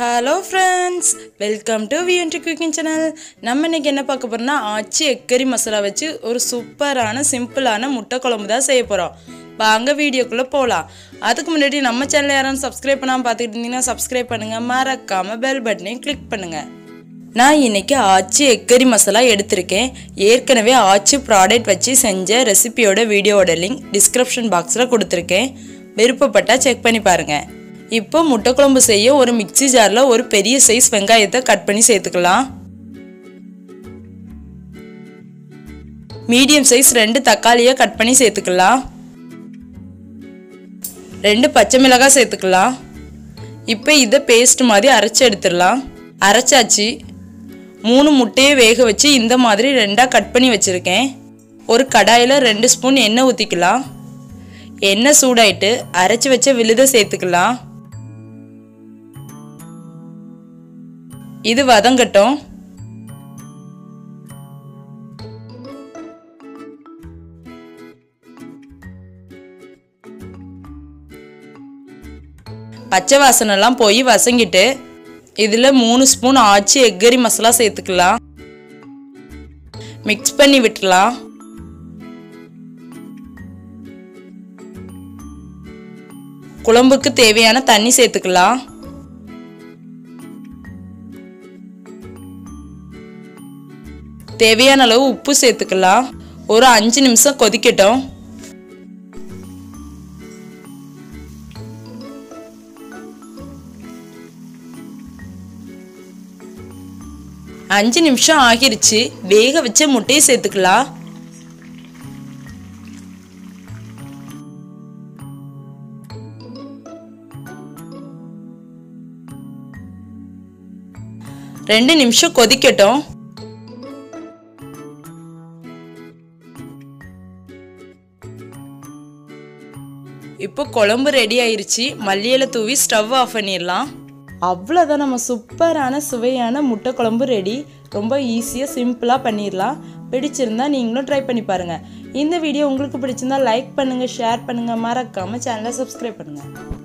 Hello friends welcome to VND cooking channel நம்ம இன்னைக்கு என்ன பார்க்க போகிறோம்னா ஆச்சி எக்கரி மசாலா வச்சு ஒரு சூப்பரான சிம்பிளான முட்டை குழம்பு தான் செய்ய போகிறோம் வாங்க வீடியோக்குள்ளே போகலாம் அதுக்கு முன்னாடி நம்ம சேனல் யாரும் சப்ஸ்கிரைப் பண்ணாமல் பார்த்துக்கிட்டு இருந்தீங்கன்னா சப்ஸ்கிரைப் பண்ணுங்கள் மறக்காமல் பெல் பட்டனையும் கிளிக் பண்ணுங்கள் நான் இன்றைக்கி ஆச்சி எக்கரி மசாலா எடுத்திருக்கேன். ஏற்கனவே ஆச்சி ப்ராடக்ட் வச்சு செஞ்ச ரெசிபியோட வீடியோவோட லிங்க் டிஸ்கிரிப்ஷன் பாக்ஸில் கொடுத்துருக்கேன். விருப்பப்பட்டால் செக் பண்ணி பாருங்கள் இப்போ முட்டை குழம்பு செய்ய ஒரு மிக்ஸி ஜாரில் ஒரு பெரிய சைஸ் வெங்காயத்தை கட் பண்ணி சேர்த்துக்கலாம். மீடியம் சைஸ் ரெண்டு தக்காளியை கட் பண்ணி சேர்த்துக்கலாம். ரெண்டு பச்சை மிளகாய் சேர்த்துக்கலாம். இப்போ இதை பேஸ்ட் மாதிரி அரைச்சி எடுத்துடலாம். அரைச்சாச்சு. மூணு முட்டையை வேக வச்சு இந்த மாதிரி ரெண்டாக கட் பண்ணி வச்சுருக்கேன். ஒரு கடாயில் ரெண்டு ஸ்பூன் எண்ணெய் ஊற்றிக்கலாம் எண்ணெய் சூடாயிட்டு அரைச்சி வச்ச விழுதை சேர்த்துக்கலாம். இது வதங்கட்டும். பச்சை வாசனைலாம் போய் வசங்கிட்டு இதில் மூணு ஸ்பூன் ஆச்சி எக்கரி மசாலா சேர்த்துக்கலாம். மிக்ஸ் பண்ணி விட்டுலாம். குழம்புக்கு தேவையான தண்ணி சேர்த்துக்கலாம். தேவையான அளவு உப்பு சேர்த்துக்கலாம். ஒரு அஞ்சு நிமிஷம் கொதிக்கட்டும். அஞ்சு நிமிஷம் ஆகிருச்சு. வேக வச்ச முட்டையை சேர்த்துக்கலாம். ரெண்டு நிமிஷம் கொதிக்கட்டும். இப்போ குழம்பு ரெடி ஆயிருச்சு. மல்லியில தூவி ஸ்டவ் ஆஃப் பண்ணிடலாம். அவ்வளோதான் நம்ம சூப்பரான சுவையான முட்டை குழம்பு ரெடி ரொம்ப ஈஸியாக சிம்பிளாக பண்ணிடலாம். பிடிச்சிருந்தா நீங்களும் ட்ரை பண்ணி பாருங்கள் இந்த வீடியோ உங்களுக்கு பிடிச்சிருந்தா லைக் பண்ணுங்கள் ஷேர் பண்ணுங்கள் மறக்காமல் சேனலை சப்ஸ்கிரைப் பண்ணுங்கள்